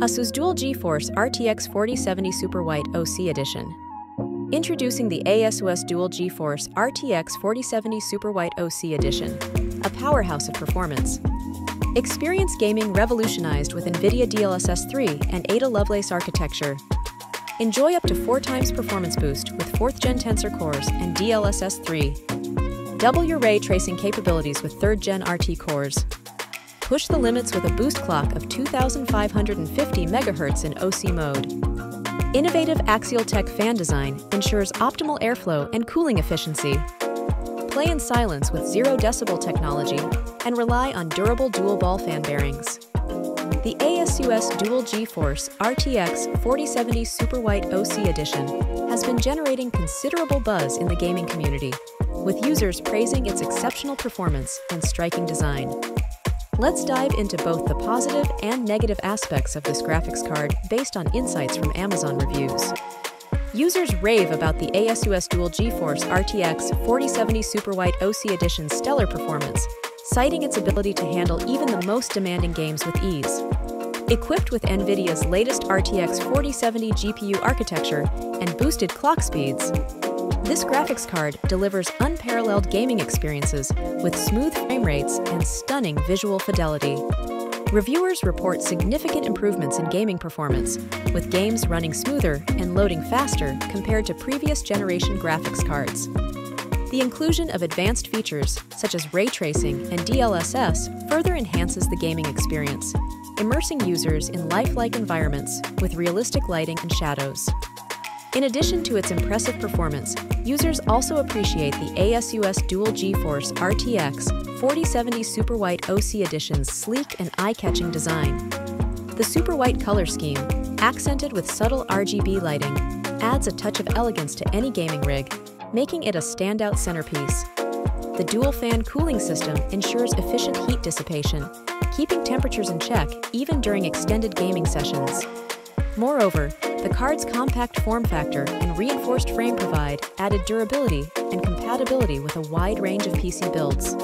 Asus Dual GeForce RTX 4070 Super White OC Edition. Introducing the ASUS Dual GeForce RTX 4070 Super White OC Edition, a powerhouse of performance. Experience gaming revolutionized with NVIDIA DLSS 3 and Ada Lovelace architecture. Enjoy up to four times performance boost with 4th Gen Tensor cores and DLSS 3. Double your ray tracing capabilities with 3rd Gen RT cores push the limits with a boost clock of 2,550 MHz in OC mode. Innovative Axial Tech fan design ensures optimal airflow and cooling efficiency. Play in silence with zero decibel technology and rely on durable dual ball fan bearings. The ASUS Dual GeForce RTX 4070 Super White OC Edition has been generating considerable buzz in the gaming community, with users praising its exceptional performance and striking design. Let's dive into both the positive and negative aspects of this graphics card based on insights from Amazon reviews. Users rave about the ASUS Dual GeForce RTX 4070 Super White OC Edition's stellar performance, citing its ability to handle even the most demanding games with ease. Equipped with NVIDIA's latest RTX 4070 GPU architecture and boosted clock speeds, this graphics card delivers unparalleled gaming experiences with smooth frame rates and stunning visual fidelity. Reviewers report significant improvements in gaming performance, with games running smoother and loading faster compared to previous generation graphics cards. The inclusion of advanced features such as ray tracing and DLSS further enhances the gaming experience, immersing users in lifelike environments with realistic lighting and shadows. In addition to its impressive performance, users also appreciate the ASUS Dual GeForce RTX 4070 Super White OC Edition's sleek and eye-catching design. The Super White color scheme, accented with subtle RGB lighting, adds a touch of elegance to any gaming rig, making it a standout centerpiece. The dual fan cooling system ensures efficient heat dissipation, keeping temperatures in check even during extended gaming sessions. Moreover, the card's compact form factor and reinforced frame provide added durability and compatibility with a wide range of PC builds.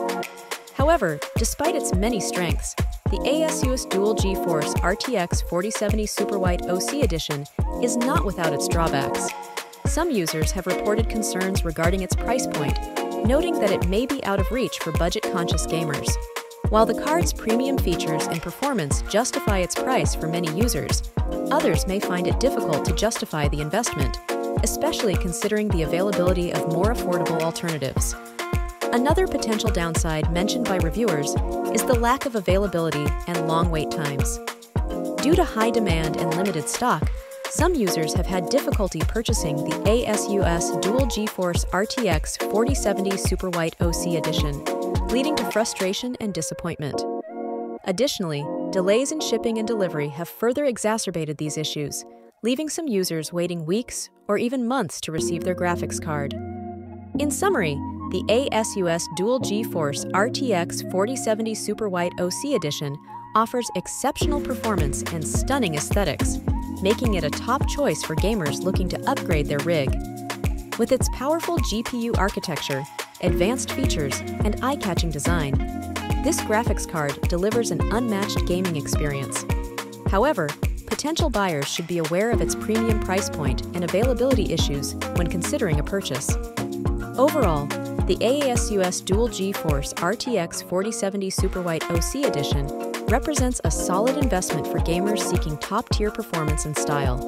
However, despite its many strengths, the ASUS Dual GeForce RTX 4070 Super White OC Edition is not without its drawbacks. Some users have reported concerns regarding its price point, noting that it may be out of reach for budget-conscious gamers. While the card's premium features and performance justify its price for many users, others may find it difficult to justify the investment, especially considering the availability of more affordable alternatives. Another potential downside mentioned by reviewers is the lack of availability and long wait times. Due to high demand and limited stock, some users have had difficulty purchasing the ASUS Dual GeForce RTX 4070 Super White OC Edition, leading to frustration and disappointment. Additionally, delays in shipping and delivery have further exacerbated these issues, leaving some users waiting weeks or even months to receive their graphics card. In summary, the ASUS Dual GeForce RTX 4070 Super White OC Edition offers exceptional performance and stunning aesthetics, making it a top choice for gamers looking to upgrade their rig. With its powerful GPU architecture, advanced features, and eye-catching design, this graphics card delivers an unmatched gaming experience. However, potential buyers should be aware of its premium price point and availability issues when considering a purchase. Overall, the ASUS Dual GeForce RTX 4070 Super White OC Edition represents a solid investment for gamers seeking top-tier performance and style.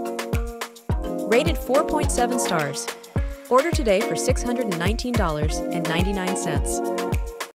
Rated 4.7 stars, Order today for $619.99.